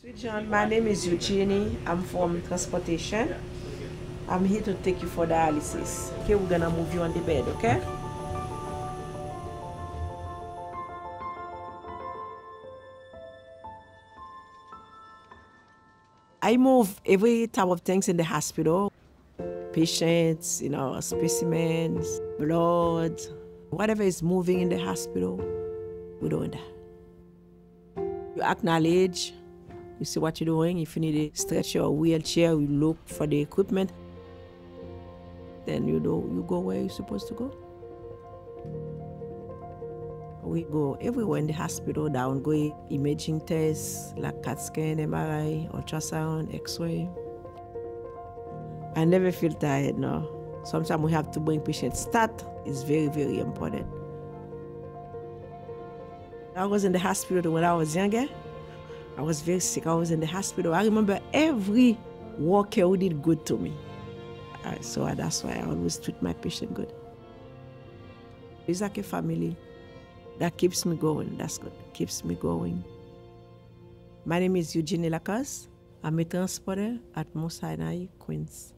Sweet John, my name is Eugenie. I'm from transportation. I'm here to take you for dialysis. Okay, we're gonna move you on the bed, okay? I move every type of things in the hospital. Patients, you know, specimens, blood, whatever is moving in the hospital, we're doing that. You acknowledge, you see what you're doing. If you need a stretcher or wheelchair, you look for the equipment. Then you know you go where you're supposed to go. We go everywhere in the hospital, down go imaging tests like CAT scan, MRI, ultrasound, X-ray. I never feel tired no. Sometimes we have to bring patients. Start is very, very important. I was in the hospital when I was younger. I was very sick. I was in the hospital. I remember every worker who did good to me. Uh, so that's why I always treat my patient good. It's like a family that keeps me going. That's good. Keeps me going. My name is Eugenie Lacoste. I'm a transporter at Mount Sinai, Queens.